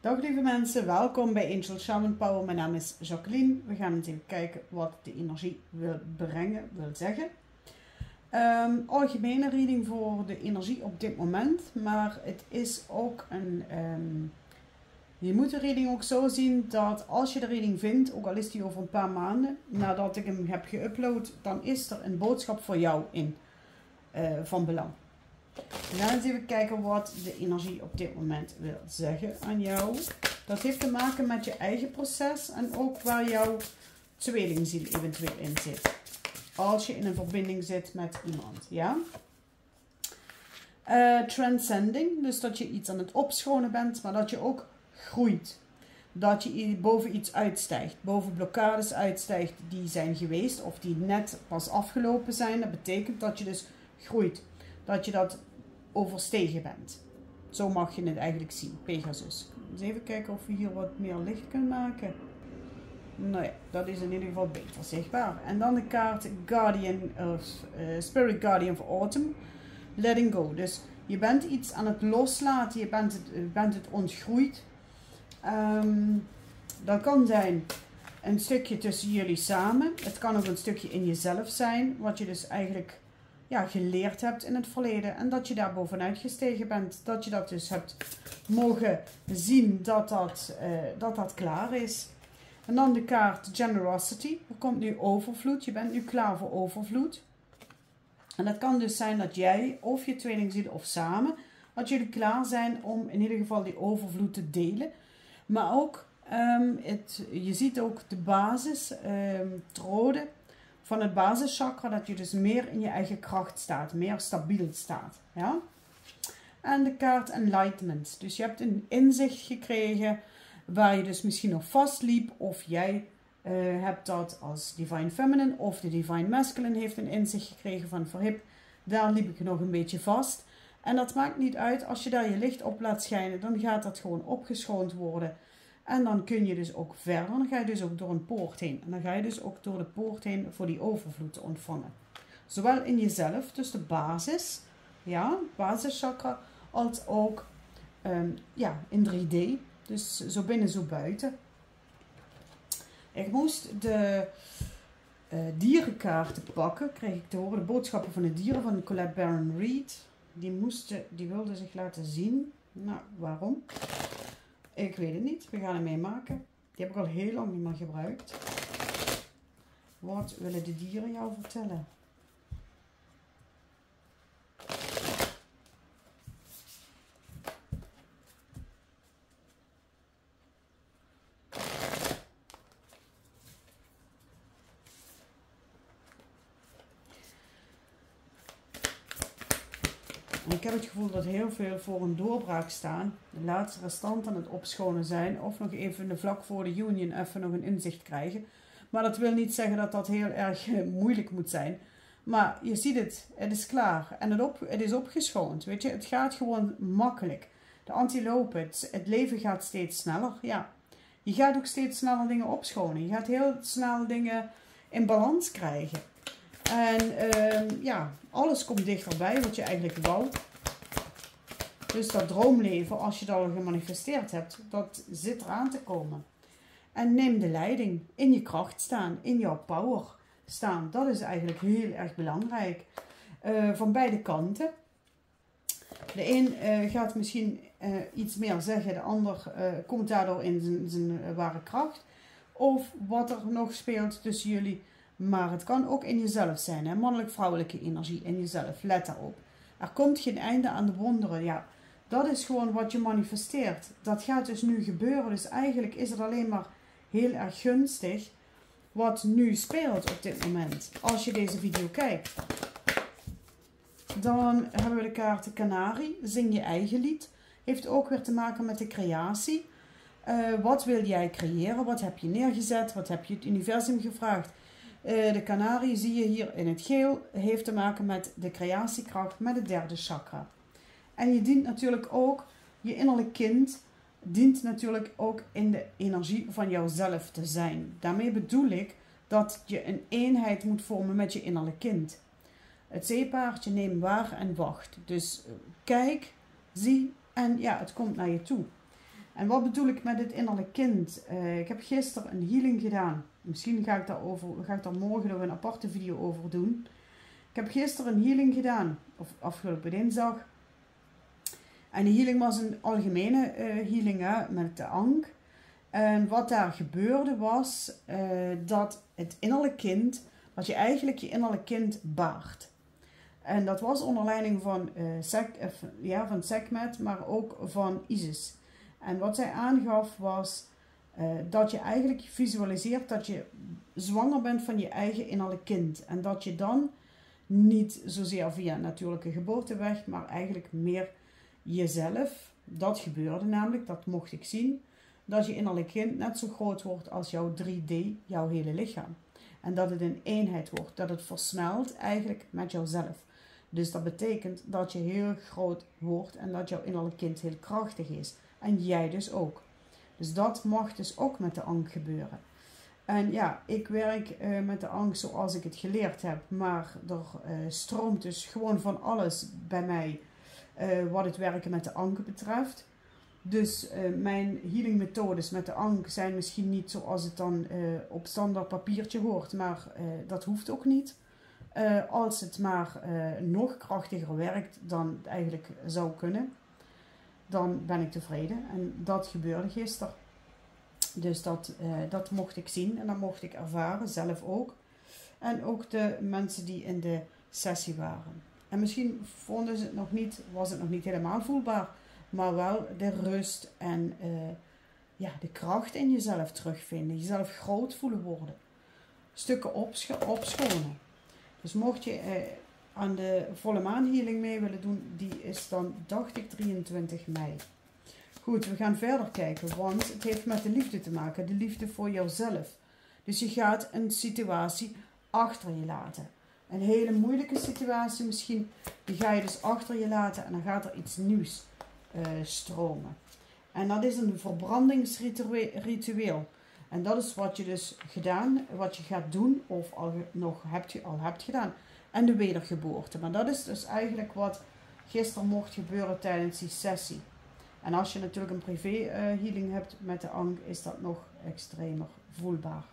Dag lieve mensen, welkom bij Angel Shaman Power. Mijn naam is Jacqueline. We gaan even kijken wat de energie wil brengen, wil zeggen. Um, algemene reading voor de energie op dit moment, maar het is ook een... Um, je moet de reading ook zo zien dat als je de reading vindt, ook al is die over een paar maanden nadat ik hem heb geüpload, dan is er een boodschap voor jou in uh, van belang. We gaan eens even kijken wat de energie op dit moment wil zeggen aan jou. Dat heeft te maken met je eigen proces en ook waar jouw tweelingziel eventueel in zit. Als je in een verbinding zit met iemand, ja. Uh, transcending, dus dat je iets aan het opschonen bent, maar dat je ook groeit. Dat je boven iets uitstijgt, boven blokkades uitstijgt die zijn geweest of die net pas afgelopen zijn. Dat betekent dat je dus groeit. Dat je dat overstegen bent. Zo mag je het eigenlijk zien, Pegasus. Dus even kijken of we hier wat meer licht kunnen maken. Nou ja, dat is in ieder geval beter zichtbaar. En dan de kaart Guardian of uh, Spirit Guardian of Autumn. Letting go. Dus je bent iets aan het loslaten, je bent het, bent het ontgroeid. Um, dat kan zijn een stukje tussen jullie samen. Het kan ook een stukje in jezelf zijn, wat je dus eigenlijk ja, geleerd hebt in het verleden. En dat je daar bovenuit gestegen bent. Dat je dat dus hebt mogen zien dat dat, uh, dat, dat klaar is. En dan de kaart Generosity. Er komt nu overvloed. Je bent nu klaar voor overvloed. En dat kan dus zijn dat jij of je tweelingziel of samen, dat jullie klaar zijn om in ieder geval die overvloed te delen. Maar ook, um, het, je ziet ook de basis, um, het rode, van het basischakra, dat je dus meer in je eigen kracht staat, meer stabiel staat. Ja? En de kaart Enlightenment. Dus je hebt een inzicht gekregen waar je dus misschien nog vastliep, of jij uh, hebt dat als Divine Feminine of de Divine Masculine heeft een inzicht gekregen van verhip. Daar liep ik nog een beetje vast. En dat maakt niet uit, als je daar je licht op laat schijnen, dan gaat dat gewoon opgeschoond worden. En dan kun je dus ook verder, dan ga je dus ook door een poort heen. En dan ga je dus ook door de poort heen voor die overvloed te ontvangen. Zowel in jezelf, dus de basis, ja, basischakra, als ook um, ja, in 3D. Dus zo binnen, zo buiten. Ik moest de uh, dierenkaarten pakken, kreeg ik te horen. De boodschappen van de dieren van Colette Baron Reed. Die, moesten, die wilden zich laten zien. Nou, waarom? Ik weet het niet. We gaan hem meemaken. Die heb ik al heel lang niet meer gebruikt. Wat willen de dieren jou vertellen? Ik heb het gevoel dat heel veel voor een doorbraak staan. De laatste restanten aan het opschonen zijn. Of nog even vlak voor de union even nog een inzicht krijgen. Maar dat wil niet zeggen dat dat heel erg eh, moeilijk moet zijn. Maar je ziet het, het is klaar. En het, op, het is opgeschoond. Weet je, het gaat gewoon makkelijk. De antilopen, het, het leven gaat steeds sneller. Ja, je gaat ook steeds sneller dingen opschonen. Je gaat heel snel dingen in balans krijgen. En uh, ja, alles komt dichterbij wat je eigenlijk wou. Dus dat droomleven, als je dat al gemanifesteerd hebt, dat zit eraan te komen. En neem de leiding. In je kracht staan, in jouw power staan. Dat is eigenlijk heel erg belangrijk. Uh, van beide kanten. De een uh, gaat misschien uh, iets meer zeggen, de ander komt daardoor in zijn ware kracht. Of wat er nog speelt tussen jullie maar het kan ook in jezelf zijn, hè? mannelijk-vrouwelijke energie in jezelf. Let daarop. Er komt geen einde aan de wonderen. Ja, dat is gewoon wat je manifesteert. Dat gaat dus nu gebeuren. Dus eigenlijk is het alleen maar heel erg gunstig wat nu speelt op dit moment. Als je deze video kijkt. Dan hebben we de kaarten Canari. Zing je eigen lied. Heeft ook weer te maken met de creatie. Uh, wat wil jij creëren? Wat heb je neergezet? Wat heb je het universum gevraagd? Uh, de kanarie zie je hier in het geel, heeft te maken met de creatiekracht, met het derde chakra. En je dient natuurlijk ook, je innerlijk kind, dient natuurlijk ook in de energie van jouzelf te zijn. Daarmee bedoel ik dat je een eenheid moet vormen met je innerlijk kind. Het zeepaardje neemt waar en wacht. Dus eh, kijk, zie en ja, het komt naar je toe. En wat bedoel ik met het innerlijk kind? Uh, ik heb gisteren een healing gedaan. Misschien ga ik, daar over, ga ik daar morgen nog een aparte video over doen. Ik heb gisteren een healing gedaan, of afgelopen dinsdag. En de healing was een algemene uh, healing hè, met de ank. En wat daar gebeurde was uh, dat het innerlijk kind, dat je eigenlijk je innerlijk kind baart. En dat was onder leiding van, uh, ja, van Sekmet, maar ook van Isis. En wat zij aangaf was dat je eigenlijk visualiseert dat je zwanger bent van je eigen innerlijk kind. En dat je dan niet zozeer via natuurlijke geboorteweg, maar eigenlijk meer jezelf. Dat gebeurde namelijk, dat mocht ik zien. Dat je innerlijk kind net zo groot wordt als jouw 3D, jouw hele lichaam. En dat het een eenheid wordt, dat het versmelt eigenlijk met jouzelf. Dus dat betekent dat je heel groot wordt en dat jouw innerlijk kind heel krachtig is. En jij dus ook. Dus dat mag dus ook met de angst gebeuren. En ja, ik werk uh, met de angst zoals ik het geleerd heb. Maar er uh, stroomt dus gewoon van alles bij mij uh, wat het werken met de angst betreft. Dus mijn healing methodes met de angst zijn misschien niet zoals het dan op standaard papiertje hoort. Maar dat hoeft ook niet. als het maar nog krachtiger werkt dan het eigenlijk zou kunnen dan ben ik tevreden. En dat gebeurde gisteren. Dus dat, uh, dat mocht ik zien en dat mocht ik ervaren, zelf ook. En ook de mensen die in de sessie waren. En misschien vonden ze het nog niet, was het nog niet helemaal voelbaar, maar wel de rust en uh, ja, de kracht in jezelf terugvinden. Jezelf groot voelen worden. Stukken opschonen. Dus mocht je uh, aan de volle maan healing mee willen doen, die is dan, dacht ik, 23 mei. Goed, we gaan verder kijken, want het heeft met de liefde te maken, de liefde voor jouzelf. Dus je gaat een situatie achter je laten. Een hele moeilijke situatie misschien, die ga je dus achter je laten en dan gaat er iets nieuws uh, stromen. En dat is een verbrandingsritueel. En dat is wat je dus gedaan, wat je gaat doen of al nog hebt, je, al hebt gedaan en de wedergeboorte. Maar dat is dus eigenlijk wat gisteren mocht gebeuren tijdens die sessie. En als je natuurlijk een privé uh, healing hebt met de angst, is dat nog extremer voelbaar.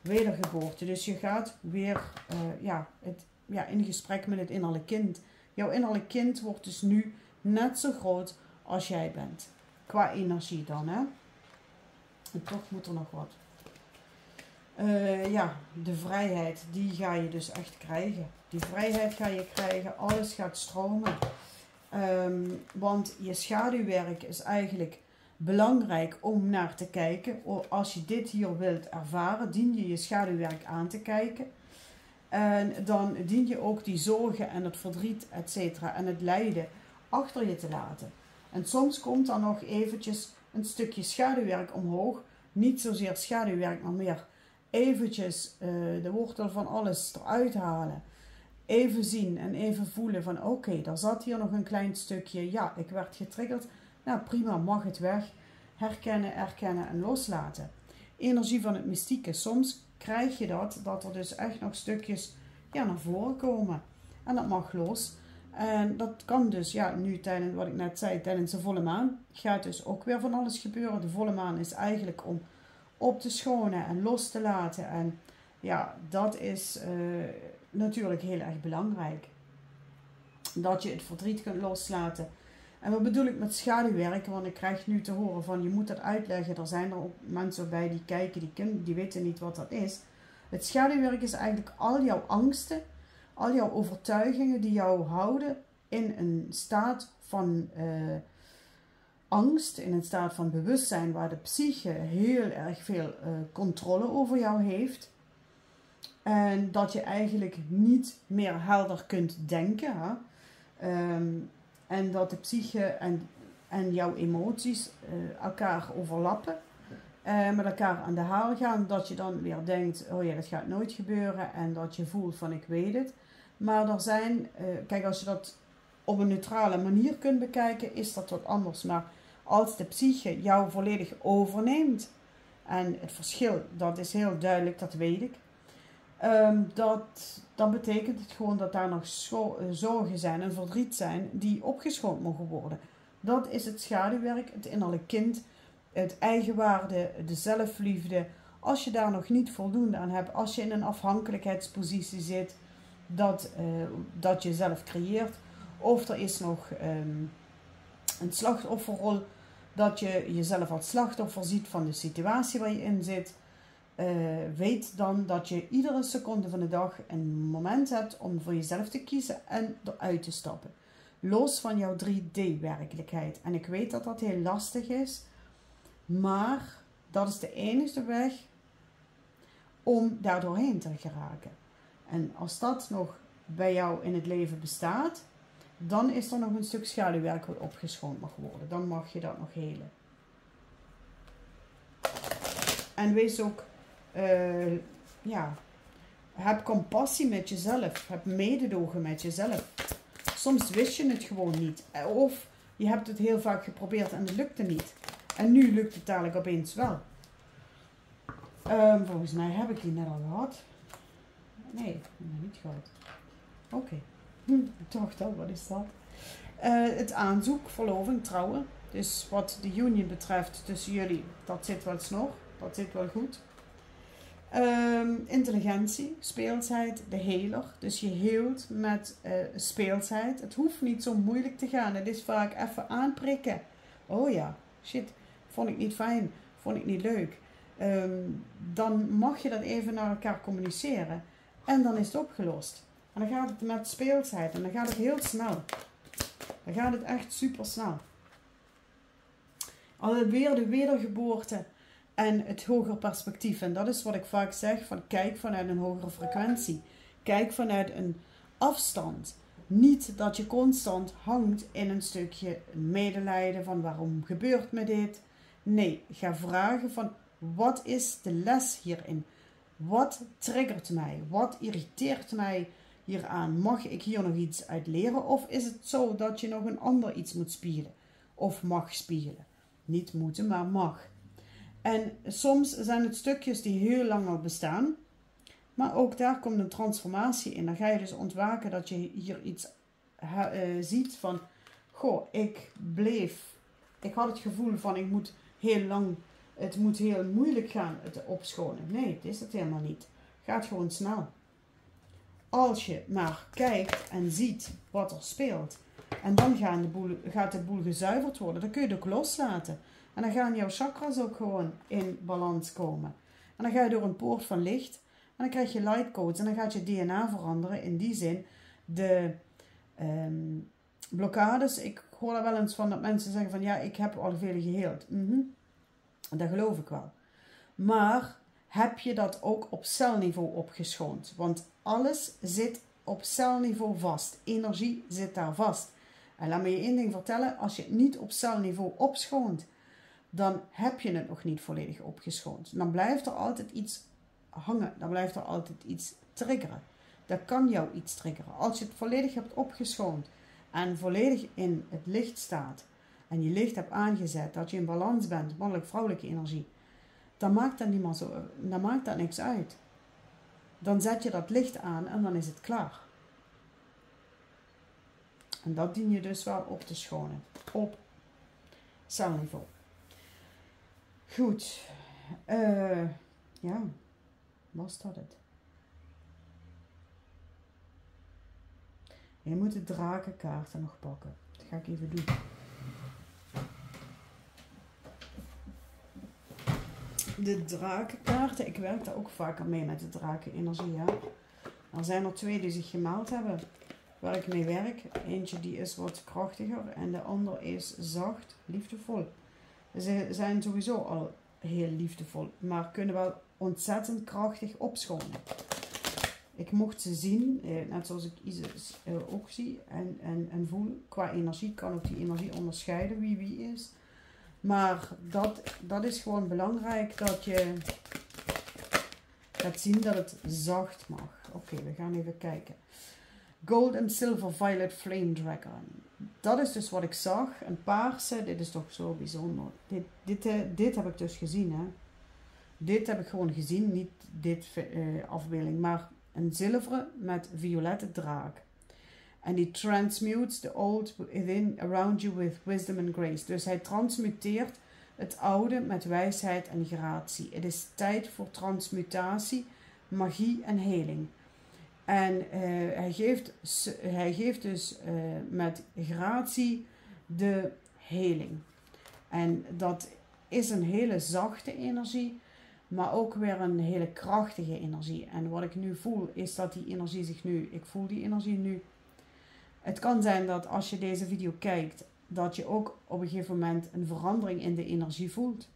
Wedergeboorte. Dus je gaat weer uh, ja, het, ja, in gesprek met het innerlijke kind. Jouw innerlijke kind wordt dus nu net zo groot als jij bent. Qua energie dan, hè. Toch moet er nog wat. Uh, ja, de vrijheid, die ga je dus echt krijgen. Die vrijheid ga je krijgen, alles gaat stromen. Um, want je schaduwwerk is eigenlijk belangrijk om naar te kijken. Als je dit hier wilt ervaren, dien je je schaduwwerk aan te kijken. En dan dien je ook die zorgen en het verdriet, et cetera, en het lijden achter je te laten. En soms komt dan nog eventjes een stukje schaduwwerk omhoog. Niet zozeer schaduwwerk, maar meer eventjes uh, de wortel van alles eruit halen. Even zien en even voelen van oké, daar zat hier nog een klein stukje. Ja, ik werd getriggerd. Nou prima, mag het weg. Herkennen, erkennen en loslaten. Energie van het mystieke. Soms krijg je dat, dat er dus echt nog stukjes ja, naar voren komen. En dat mag los. En dat kan dus, ja, nu tijdens wat ik net zei, tijdens de volle maan gaat dus ook weer van alles gebeuren. De volle maan is eigenlijk om op te schonen en los te laten. En ja, dat is uh, natuurlijk heel erg belangrijk. Dat je het verdriet kunt loslaten. En wat bedoel ik met schaduwwerken? Want ik krijg nu te horen van je moet dat uitleggen. Er zijn er ook mensen bij die kijken, die, kunnen, die weten niet wat dat is. Het schaduwwerk is eigenlijk al jouw angsten, al jouw overtuigingen die jou houden in een staat van uh, angst, in een staat van bewustzijn waar de psyche heel erg veel uh, controle over jou heeft. En dat je eigenlijk niet meer helder kunt denken. Hè? Um, en dat de psyche en, en jouw emoties uh, elkaar overlappen. Uh, met elkaar aan de haal gaan. Dat je dan weer denkt, oh ja, dat gaat nooit gebeuren. En dat je voelt van ik weet het. Maar er zijn, kijk als je dat op een neutrale manier kunt bekijken, is dat wat anders. Maar als de psyche jou volledig overneemt, en het verschil, dat is heel duidelijk, dat weet ik, um, dat, dan betekent het gewoon dat daar nog uh, zorgen zijn en verdriet zijn die opgeschoond mogen worden. Dat is het schaduwwerk, het innerlijke kind, het eigenwaarde, de zelfliefde. Als je daar nog niet voldoende aan hebt, als je in een afhankelijkheidspositie zit, dat, uh, dat je zelf creëert, of er is nog ehm, een slachtofferrol, dat je jezelf als slachtoffer ziet van de situatie waar je in zit. Uh, weet dan dat je iedere seconde van de dag een moment hebt om voor jezelf te kiezen en eruit te stappen. Los van jouw 3D-werkelijkheid. En ik weet dat dat heel lastig is, maar dat is de enige weg om daar doorheen te geraken. En als dat nog bij jou in het leven bestaat, dan is er nog een stuk schaduwwerk wat opgeschoond mag worden. Dan mag je dat nog helen. En wees ook, uh, ja, heb compassie met jezelf. Heb mededogen met jezelf. Soms wist je het gewoon niet. Of je hebt het heel vaak geprobeerd en het lukte niet. En nu lukt het dadelijk opeens wel. Um, volgens mij heb ik die net al gehad. Nee, nog niet gehad. Oké. Ik dacht al, wat is dat? Uh, het aanzoek, verloving, trouwen. Dus wat de union betreft tussen jullie, dat zit wel snor. Dat zit wel goed. Um, intelligentie, speelsheid, de heler. Dus je heelt met uh, speelsheid. Het hoeft niet zo moeilijk te gaan. Het is vaak even aanprikken. Oh ja, shit, vond ik niet fijn, vond ik niet leuk. Um, dan mag je dat even naar elkaar communiceren. En dan is het opgelost. En dan gaat het met speelsheid en dan gaat het heel snel. Dan gaat het echt super snel. Alweer de wedergeboorte en het hogere perspectief. En dat is wat ik vaak zeg: van kijk vanuit een hogere frequentie. Kijk vanuit een afstand. Niet dat je constant hangt in een stukje medelijden van waarom gebeurt me dit. Nee, ga vragen van wat is de les hierin? Wat triggert mij? Wat irriteert mij hieraan? Mag ik hier nog iets uit leren? Of is het zo dat je nog een ander iets moet spelen? Of mag spelen? Niet moeten, maar mag. En soms zijn het stukjes die heel lang al bestaan. Maar ook daar komt een transformatie in. Dan ga je dus ontwaken dat je hier iets uh, ziet van... Goh, ik bleef... Ik had het gevoel van ik moet heel lang het moet heel moeilijk gaan, het opschonen. Nee, het is het helemaal niet. Gaat gewoon snel. Als je maar kijkt en ziet wat er speelt. En dan gaan de boel, gaat de boel gezuiverd worden. Dan kun je het ook loslaten. En dan gaan jouw chakras ook gewoon in balans komen. En dan ga je door een poort van licht. En dan krijg je light codes. En dan gaat je DNA veranderen. In die zin, de um, blokkades. Ik hoor er wel eens van dat mensen zeggen van ja, ik heb al veel geheeld. Mm dat geloof ik wel. Maar heb je dat ook op celniveau opgeschoond? Want alles zit op celniveau vast. Energie zit daar vast. En laat me je één ding vertellen: als je het niet op celniveau opschoont, dan heb je het nog niet volledig opgeschoond. Dan blijft er altijd iets hangen. Dan blijft er altijd iets triggeren. Dat kan jou iets triggeren. Als je het volledig hebt opgeschoond en volledig in het licht staat, en je licht hebt aangezet, dat je in balans bent, mannelijk-vrouwelijke energie, dan maakt dat, niet meer zo, dan maakt dat niks uit. Dan zet je dat licht aan en dan is het klaar. En dat dien je dus wel op te schonen. Op celniveau. Goed. Uh, ja, was dat het? Je moet de drakenkaarten nog pakken. Dat ga ik even doen. De drakenkaarten. Ik werk daar ook vaker mee met de drakenenergie. Er zijn er twee die zich gemeld hebben waar ik mee werk. Eentje die is wat krachtiger en de ander is zacht, liefdevol. Ze zijn sowieso al heel liefdevol, maar kunnen wel ontzettend krachtig opschonen. Ik mocht ze zien, eh, net zoals ik Isis eh, ook zie en, en, en voel. Qua energie kan ook die energie onderscheiden wie wie is. Maar dat, dat is gewoon belangrijk dat je gaat zien dat het zacht mag. Oké, we gaan even kijken. Gold and Silver Violet Flame Dragon. Dat is dus wat ik zag. Een paarse, dit is toch zo bijzonder. Dit, dit, uh, dit heb ik dus gezien. Hè. Dit heb ik gewoon gezien, niet dit uh, afbeelding. Maar een zilveren met violette draak. En die transmutes the old within around you with wisdom and grace. Dus hij transmuteert het oude met wijsheid en gratie. Het is tijd voor transmutatie, magie en heling. En uh, hij, geeft, hij geeft dus uh, met gratie de heling. En dat is een hele zachte energie, maar ook weer een hele krachtige energie. En wat ik nu voel, is dat die energie zich nu, ik voel die energie nu. Het kan zijn dat als je deze video kijkt, dat je ook op een gegeven moment een verandering in de energie voelt.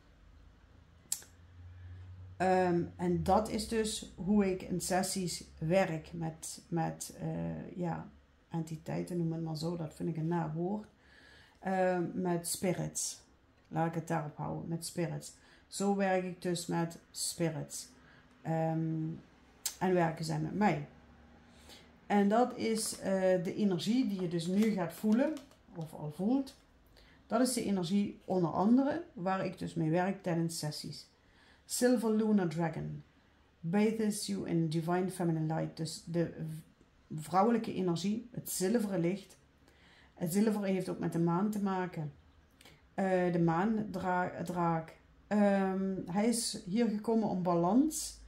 Um, en dat is dus hoe ik in sessies werk met, met uh, ja, entiteiten, noem het maar zo, dat vind ik een na. Uh, met spirits. Laat ik het daarop houden, met spirits. Zo werk ik dus met spirits. Um, en werken zij met mij. En dat is uh, de energie die je dus nu gaat voelen, of al voelt. Dat is de energie onder andere waar ik dus mee werk tijdens sessies. Silver Lunar Dragon. Bathes you in divine feminine light. Dus de vrouwelijke energie, het zilveren licht. Het zilveren heeft ook met de maan te maken. Uh, de maandraak. Um, hij is hier gekomen om balans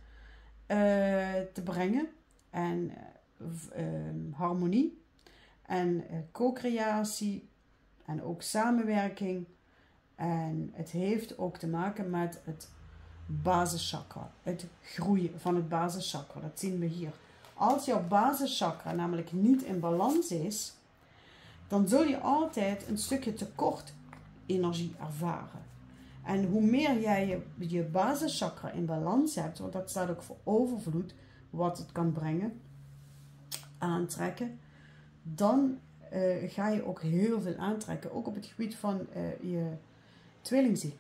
uh, te brengen en uh, harmonie en co-creatie en ook samenwerking. En het heeft ook te maken met het basischakra, het groeien van het basischakra. Dat zien we hier. Als jouw basischakra namelijk niet in balans is, dan zul je altijd een stukje tekort energie ervaren. En hoe meer jij je basischakra in balans hebt, want dat staat ook voor overvloed, wat het kan brengen, aantrekken, dan uh, ga je ook heel veel aantrekken. Ook op het gebied van uh, je tweelingziel.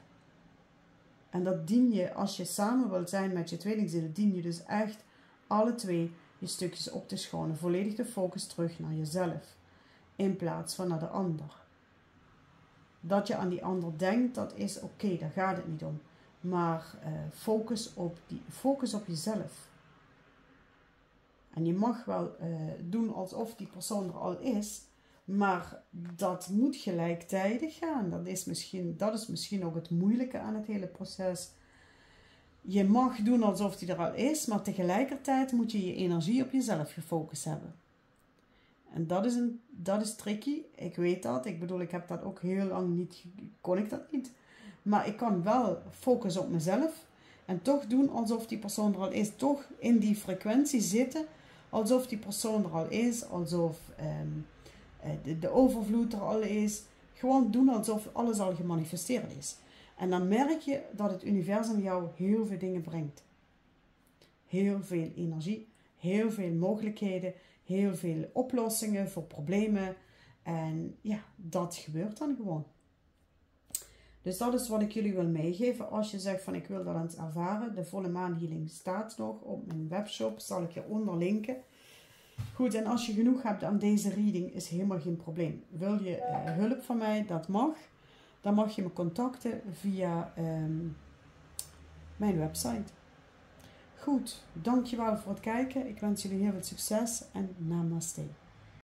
En dat dien je, als je samen wilt zijn met je tweelingziel, dien je dus echt alle twee je stukjes op te schonen. Volledig de focus terug naar jezelf. In plaats van naar de ander. Dat je aan die ander denkt, dat is oké, daar gaat het niet om. Maar uh, focus, op die, focus op jezelf. En je mag wel uh, doen alsof die persoon er al is, maar dat moet gelijktijdig gaan. Dat is, misschien, dat is misschien ook het moeilijke aan het hele proces. Je mag doen alsof die er al is, maar tegelijkertijd moet je je energie op jezelf gefocust hebben. En dat is, een, dat is tricky. Ik weet dat. Ik bedoel, ik heb dat ook heel lang niet, kon ik dat niet. Maar ik kan wel focussen op mezelf. En toch doen alsof die persoon er al is. Toch in die frequentie zitten. Alsof die persoon er al is. Alsof um, de, de overvloed er al is. Gewoon doen alsof alles al gemanifesteerd is. En dan merk je dat het universum jou heel veel dingen brengt. Heel veel energie, heel veel mogelijkheden, heel veel oplossingen voor problemen. En ja, dat gebeurt dan gewoon. Dus dat is wat ik jullie wil meegeven. Als je zegt van ik wil dat eens ervaren. De volle maanhealing staat nog op mijn webshop. Zal ik hieronder linken. Goed, en als je genoeg hebt aan deze reading is helemaal geen probleem. Wil je uh, hulp van mij? Dat mag. Dan mag je me contacten via um, mijn website. Goed, dankjewel voor het kijken. Ik wens jullie heel veel succes en namaste.